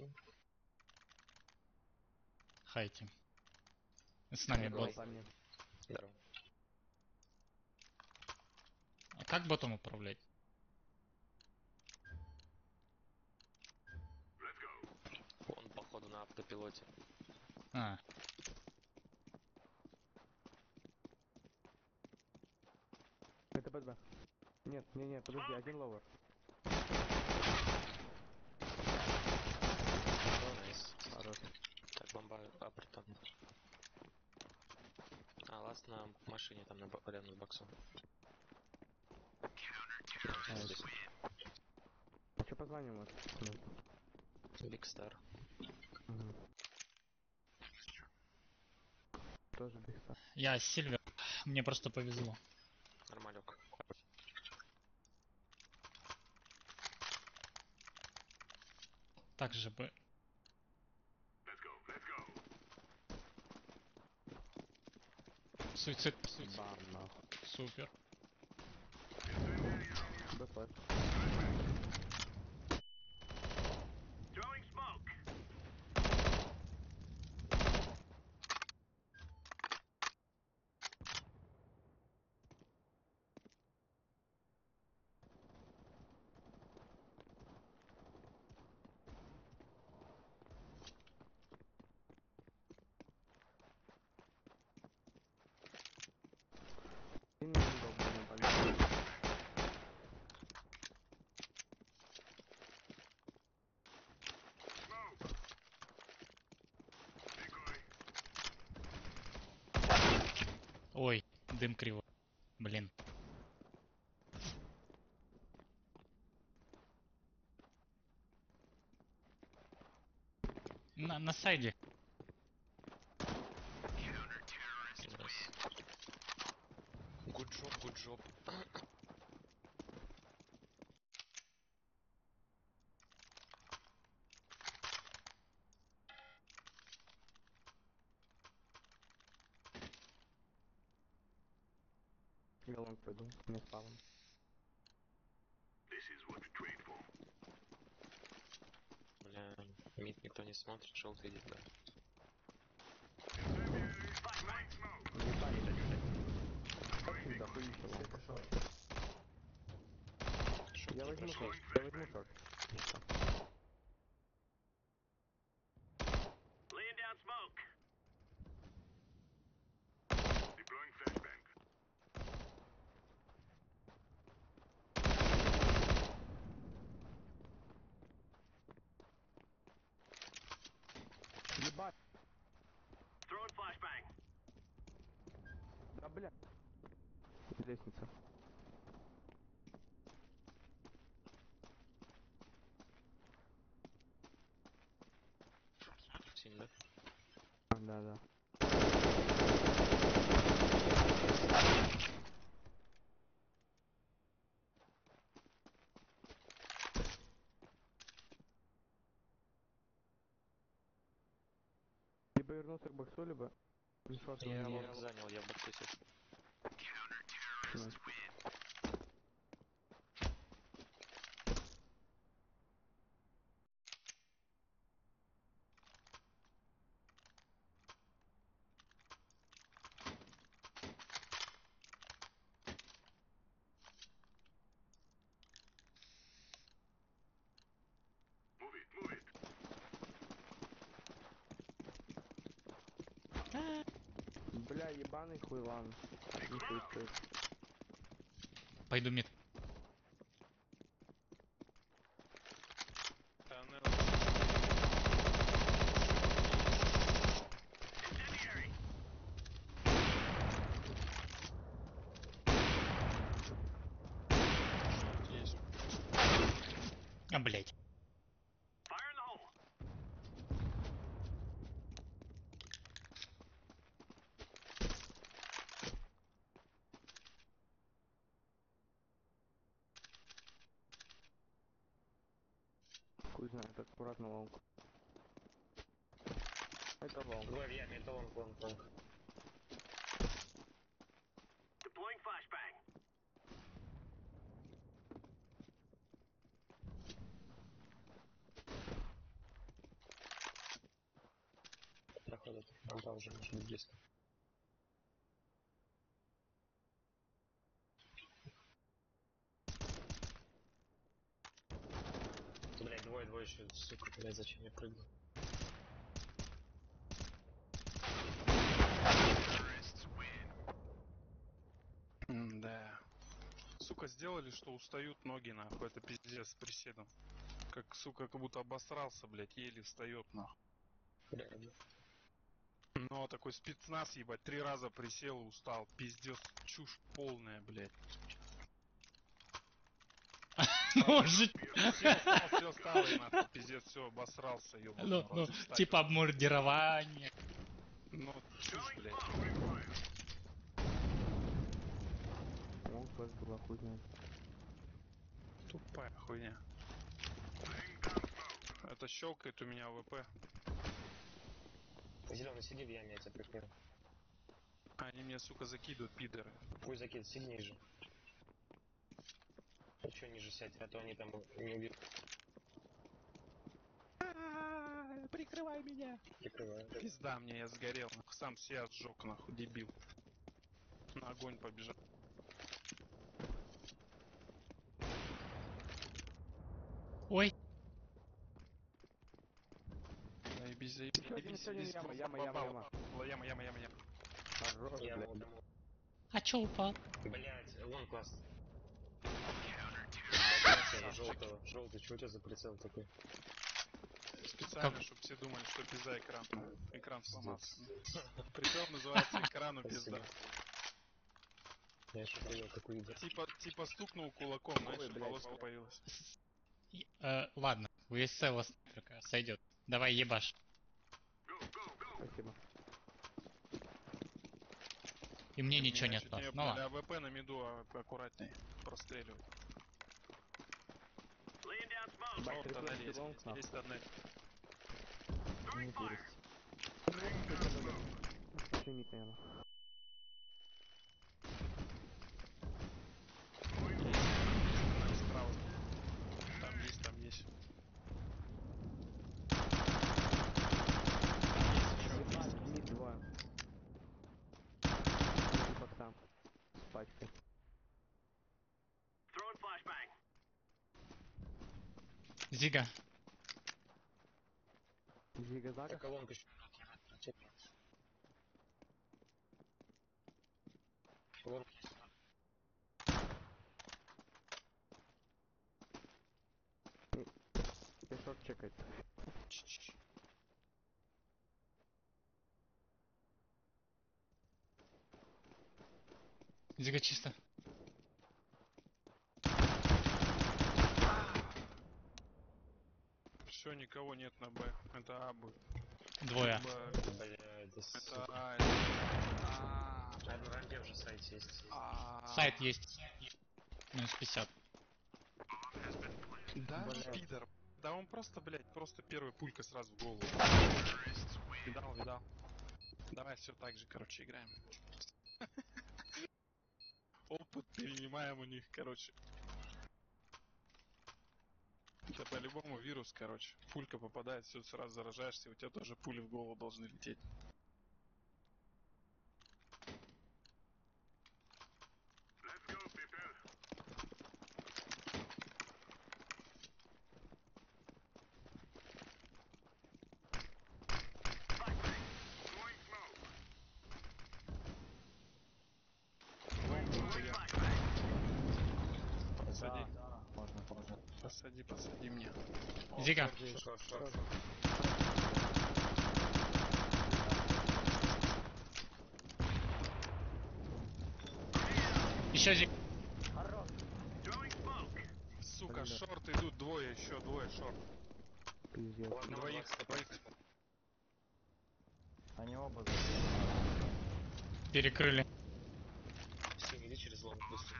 Тим. Хайте. С нами бот. Здорово. А как ботом управлять? Он, походу, на автопилоте. А, Это БД. Нет, не, не, подожди, один ловер. Хорош. Так, бомба апр там. А, ласт на машине, там на рядом с боксом. Здесь. А что по званию вот? Биг Стар. Угу. Тоже бигса. я Сильвер. Мне просто повезло. Нормалек. Так же бы. Suicide. Mamma. Super. Best life. Дым криво. Блин. На, на сайде. Голон пойду, не спалом. Бля, мид никто не смотрит, шелт видит, да. Ломка. Шорт Я возьму шорт, я возьму шорт. Laying down smoke. Ебать. Throwing flashbang. Да бля. Лестница. Синь, да? А, да, да. Либо вернулся к боксу, либо Я long занял, я в боксе сижу. Nice. Бля, ебаный хуйлан. Не стоит. Пойду мид. Incendiary. Есть. А, блять. аккуратно long. Это long. Два в яме, это long, long, long. Deploying flashbang. Проходит, там уже может быть близко. Еще, сука, блядь, зачем я прыгну? Да. Сука, сделали, что устают ноги, нахуй. Это пиздец приседом. Как, сука, как будто обосрался, блядь, еле встает, нахуй. Бля, ну, Но такой спецназ, ебать, три раза присел и устал. Пиздец, чушь полная, блядь. Может, Все, стало, пиздец, все, обосрался, ёбаный ну, ну, типа обмордирование. Ну, чушь, блядь. О, флэш была хуй знает. Тупая хуйня. Это щелкает у меня ВП. Зеленый, сиди в яме, я тебя прикрою. Они мне, сука, закидывают, пидоры. Пусть закид, сиди ниже. Еще ниже сядь, а то они там не убьют. Прикрывай меня. Прикрываю. Пизда мне, я сгорел. Сам себя сжег, нахуй, дебил. На огонь побежал. Ой, Заебись, заебись, заебись, заебись. яма, яма, яма, яма. Яма, яма, яма, яма. Хорош, Я блядь. его домой. а чё упал? Блять, вон класс. Желтого, желтый, что у тебя за прицел такой? Специально, чтобы все думали, что пизда экран. Экран сломался. Прицел называется экрану пизда. Я что понял, такой видео. Типа, типа стукнул кулаком, знаешь, полоска появилась. Э, ладно, у СЛ снайперка сойдет. Давай ебашь. Спасибо. И мне ничего не осталось. Ну ладно. АВП на миду а аккуратней. Простреливают. Laying down smoke. Бать, Вот три тоннель флешки есть. long, нахуй. Есть тоннель. Mid есть. Еще mid, наверное. Тоннель справа. Там есть, там есть. Ебать, мид два. Один бокса. С пачкой. Throwing flashbang. Зига. Зига Зага. колонка еще. Колонка есть. Ты шорт чекать. Ч-ч-ч. Зига чисто. Все, никого нет на Б. Это А будет. Двое. Это. А. это- А. А на ранге уже сайт есть. А. Сайт есть. Минус 50. Да, пидор. Да он просто, блядь, просто первая пулька сразу в голову. Видал, видал. Давай все так же, короче, играем. Опыт перенимаем у них, короче. Это по-любому вирус, короче. Пулька попадает, все сразу заражаешься, у тебя тоже пули в голову должны лететь. Зига. Шорт, шорт, Еще smoke. Сука, Бля. шорт идут, двое, еще двое шорт. Пиздец. Ладно, Двоих, двоих. Они оба Перекрыли. Все, иди через лонг быстро.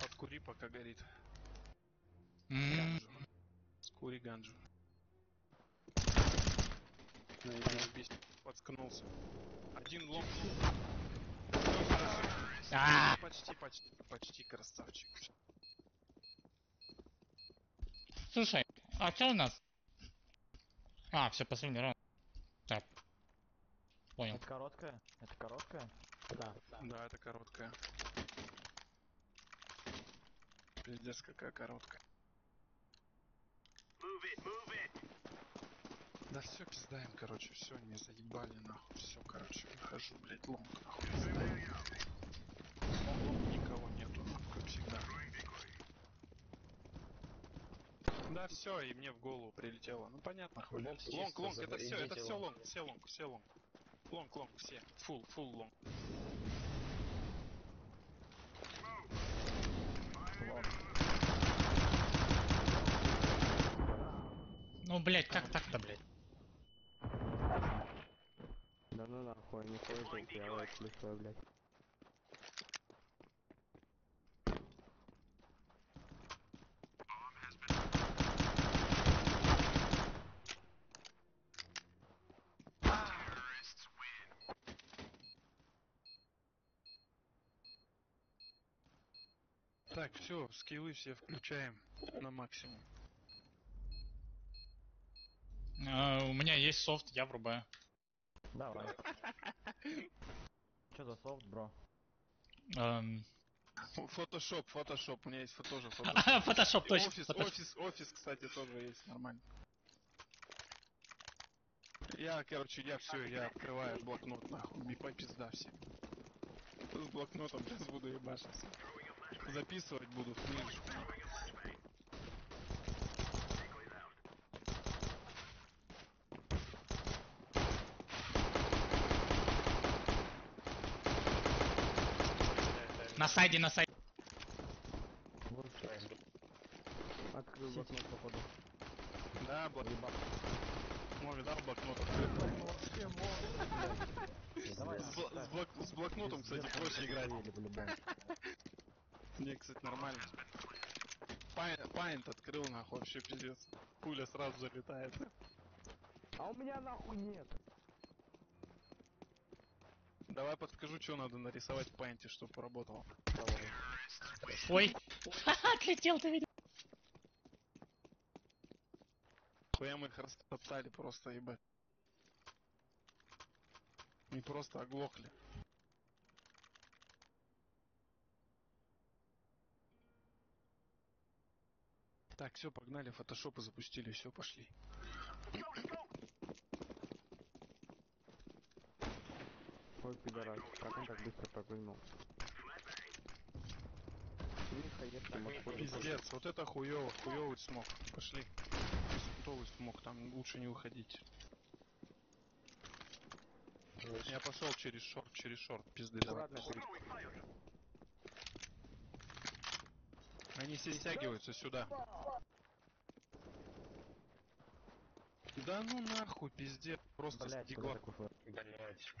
Подкури, пока горит. М, Ганджу. Скури ганджу. Заебись. Подскнулся. Один лом. А, Почти, почти, почти красавчик. Слушай, а что у нас? А, все, последний раунд. Так, Понял. Это короткая? Это короткая? Да. Да, это короткая. Пиздец, какая короткая. Да все, пиздуем, короче, все, не заебали, нахуй. Все, короче, выхожу, блядь, long, нахуй, пиздуем. Никого нету, нахуй, как всегда. Да, все, и мне в голову прилетело. Ну понятно, хуй. Long Long, long, это все, это все long. long, все long, все long. Лонг, лонг, все. Фул, фул лонг. Ну, блядь, как так-то, блядь? Да ну нахуй, не хуй я лайк свой, блядь. Так, все, скиллы все включаем на максимум. А, у меня есть софт, я врубаю. Давай. Что за софт, бро? Эм, Фотошоп, фотошоп, у меня есть фото- тоже фотошоп. Фотошоп, точно. Офис, офис, офис, кстати, тоже есть, нормально. Я, короче, я все, я открываю блокнот, нахуй, и по пизда все. С блокнотом сейчас буду ебашиться. Записывать буду в книжечку. На сайде, на сайде. Открыл блокнот, походу. Да, блокнот. Мой, да, блокнот С, бл- с блок- с блокнотом, кстати, проще играть. Не, кстати, нормально. Пай- Пайнт открыл, нахуй, вообще пиздец. Пуля сразу залетает. А у меня нахуй нет. Давай подскажу, что надо нарисовать в Пайнте, чтобы поработало. Ой. Отлетел ты, видел? Хуя мы их растоптали просто, ебать. Не просто оглохли. Так, все, погнали, фотошопы запустили, все, пошли. Ой, пидорас, как он так быстро может Пиздец, вот это хуёво, хуёвый смог. Пошли. Беспутовый смог, там лучше не выходить. Я пошел через шорт, через шорт, пизды перед- Они все стягиваются сюда. Да ну нахуй, пиздец, просто Блять? Блять,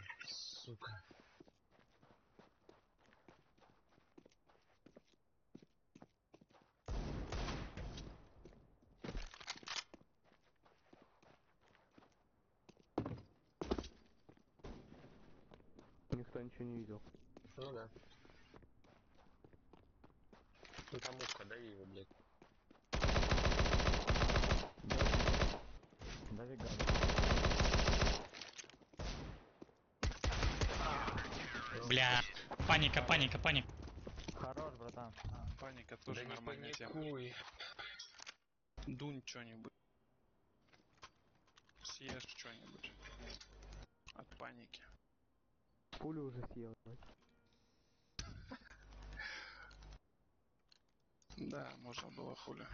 сука. Никто ничего не видел. Ну да. Ну там ушко, дави его, блядь. Дави гада. Бля. Паника, паника, паника. Хорош, братан. Паника тоже да нормальная тема. паникуй. Дунь что-нибудь. Съешь что-нибудь. От паники. Пулю уже съел. Да, можно было хули.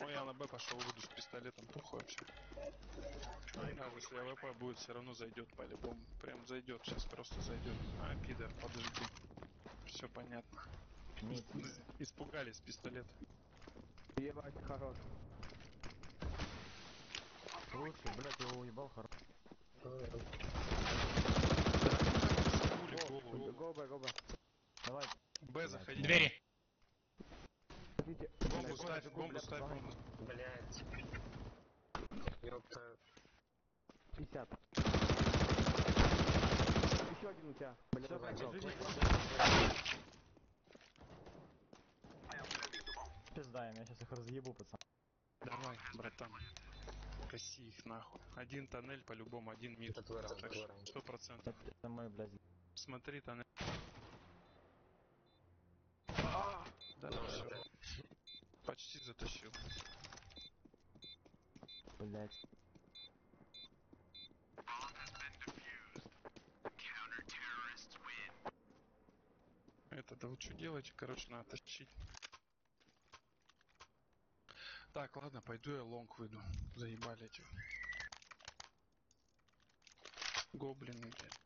Ой, я на Б пошел, буду с пистолетом, похуй вообще. Даже если AWP будет, все равно зайдет по-любому. Прям зайдет, сейчас просто зайдет. А, пидор, подожди. Все понятно. Испугались пистолета. Ебать, хорош. Слушай, блядь, я его уебал, хорош. Голову. Давай. Б заходи. Двери. Подождите. Бомбу ставь, бомбу ставь, бомбу. Блять. Ёпта. 50. Еще один у тебя. Блядь, Пиздаем, я сейчас их разъебу, пацан. Давай, братан. Коси их нахуй. Один тоннель по-любому, один мид. Это твой раунд, Так твой что раунд. Сто процентов. Это, это мой, блядь. Смотри, тоннель. А, Да, Ну, всё. это- Почти затащил. Блядь. Это, да вы что делаете? Короче, надо тащить. Так, ладно, пойду я лонг выйду. Заебали эти. Гоблины, блядь.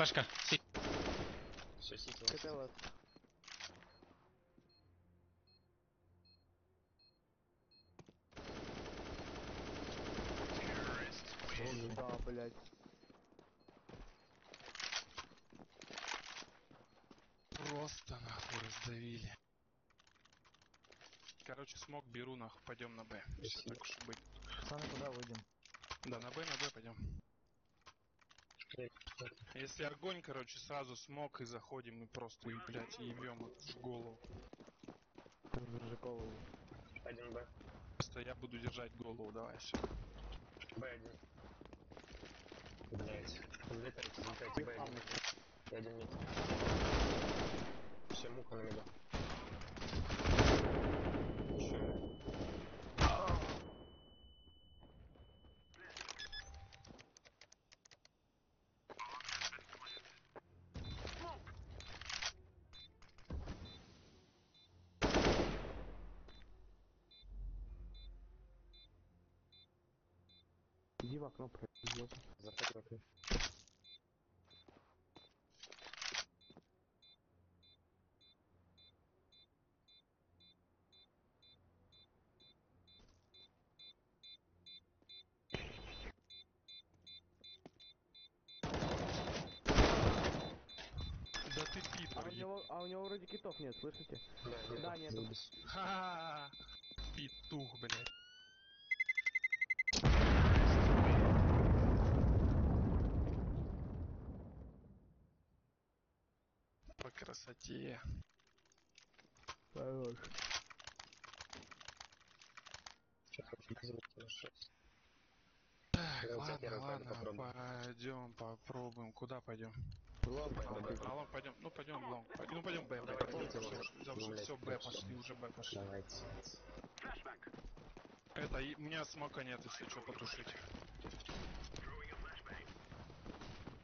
Флешка. Си. Все, сити. КТ ласт. Да, блядь. Просто нахуй раздавили. Короче, смог беру нахуй, пойдем на Б. Все так уж быть. Пацаны, куда выйдем? Да, на Б, на Б пойдем. Если огонь, короче, сразу смог и заходим и просто, и, блядь, ебем в голову. Держи голову. Один Б. Просто я буду держать голову, давай, все. Б1. Блять. Взлетайте, взлетайте, Б1. И один мид. Все, муха на миду. Еще. Иди в окно пройдем. Заходи в окно. Да ты А пидор, у еб... него, а у него вроде китов нет, слышите? Да. Да, нету. Ха-ха-ха. Петух, блядь. По красоте. Хорош. Так, за ладно, ладно, попробуем. пойдем, попробуем. Куда пойдем? Б, А long пойдем. Ну пойдем long. Пойдем, ну пойдем Б, Б, давайте Все, long. Б пошли, уже Б пошли. Давайте. Это, у меня smoke а нет, если что, потушить.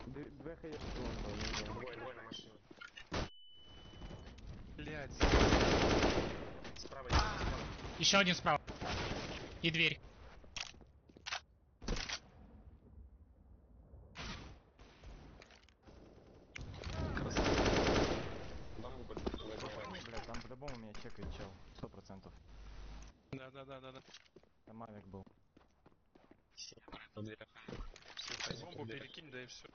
Две знаю. Двое, двое на машине. Блять. Справа, справа. Еще один справа. И дверь. Блять, там по-любому меня чекает чел. Сто процентов. Да, да, да, да, да. Там авик был. Бомбу перекинь, да и все.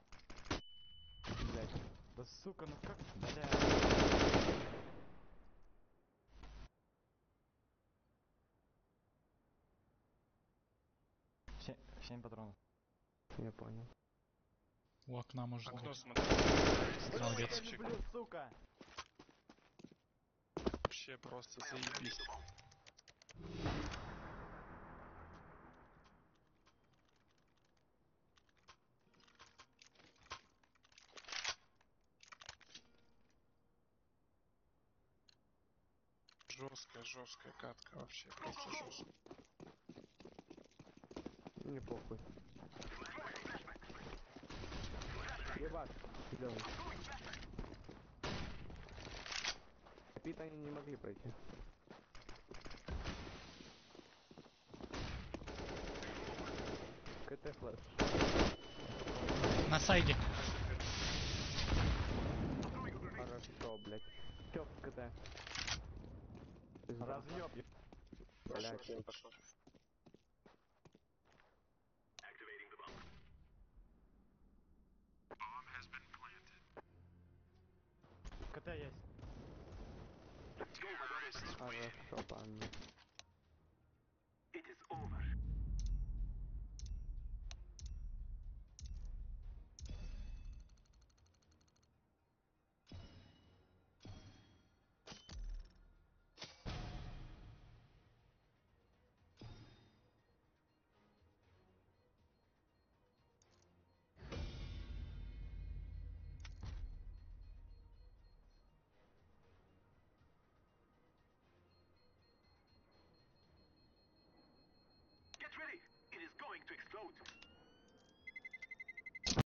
Блять. Да сука, ну как? Блять. 7 патронов. Я понял. У окна может Окно быть. смотри. Молодец. Сука. Вообще просто заебись. Жесткая, жесткая катка вообще, просто жесткая мне похуй. Ебать, делай. Pit они не могли пройти. КТ flash. На сайде. Хорошо, блядь. Чё в КТ? Разъёб. Блядь. Пошел. Пошел. КТ есть. Хорошо, парни. note.